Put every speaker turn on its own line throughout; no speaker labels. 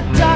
the dark.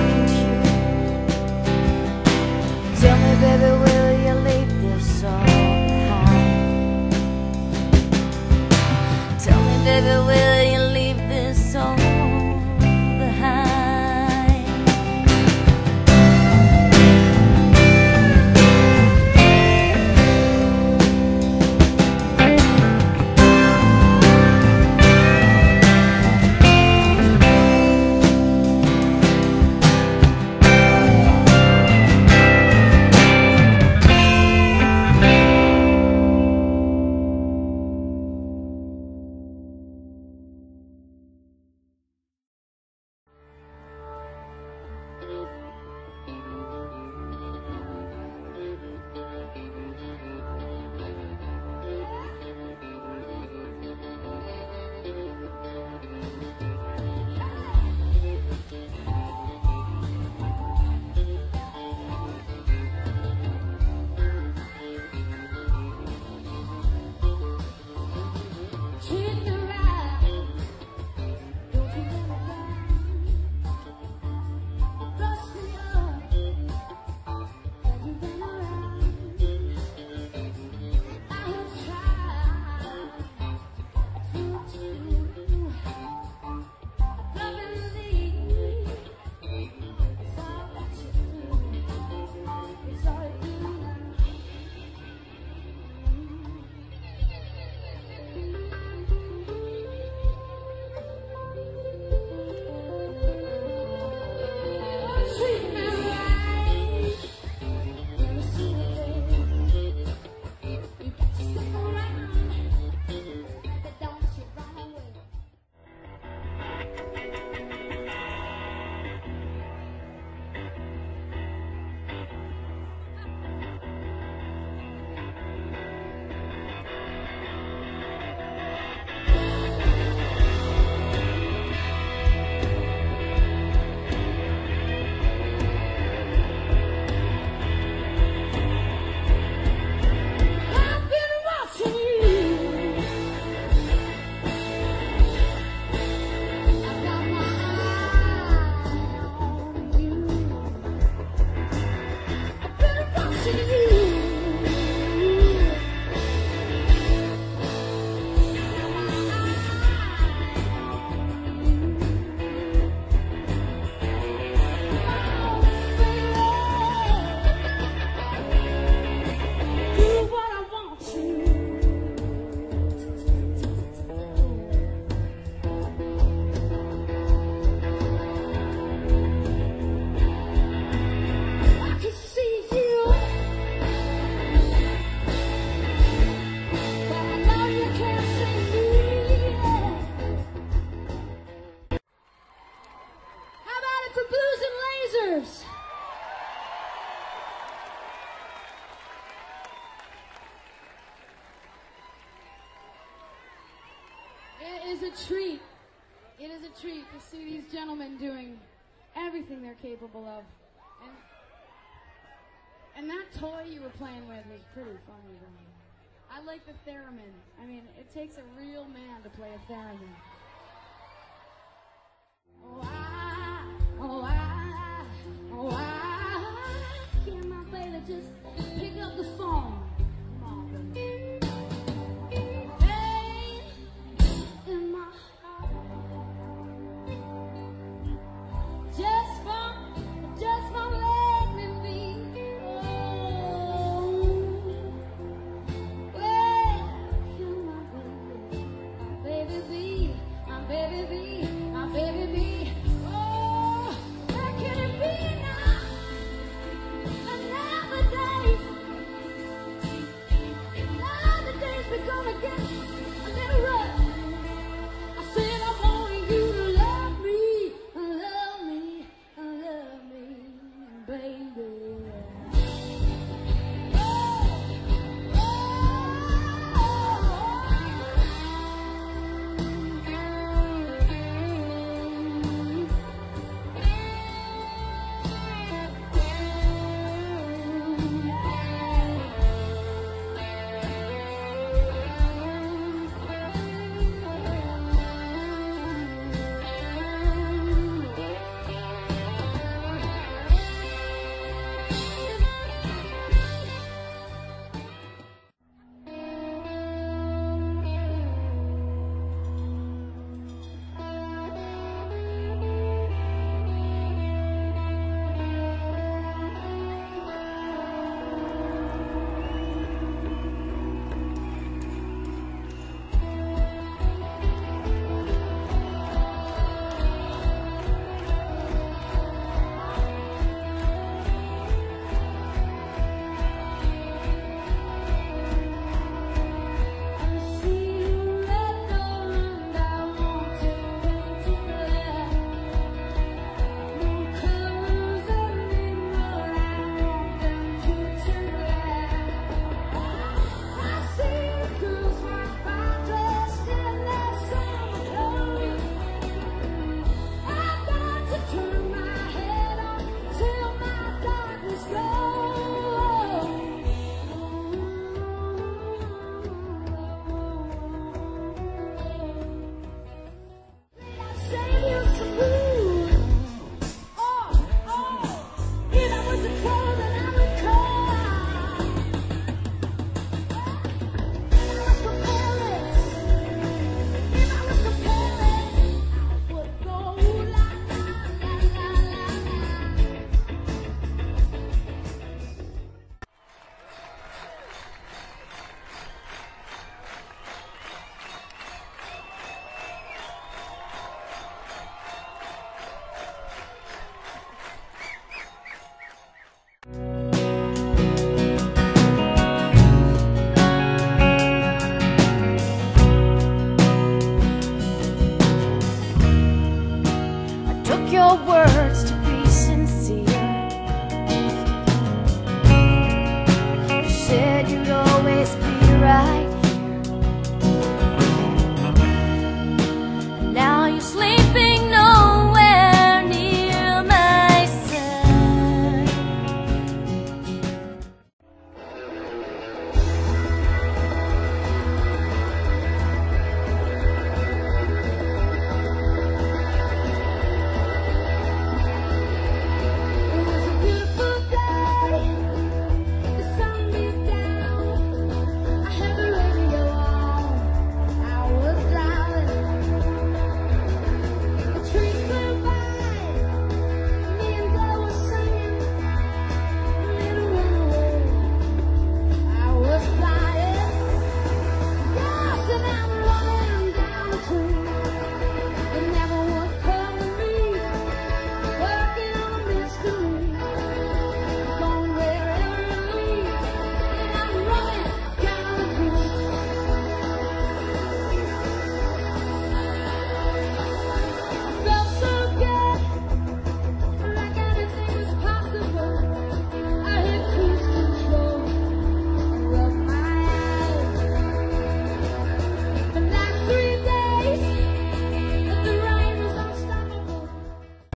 a
treat. It is a treat to see these gentlemen doing everything they're capable of. And, and that toy you were playing with was pretty funny, though. I like the theremin. I mean, it takes a real man to play a theremin. Oh, I, oh, I.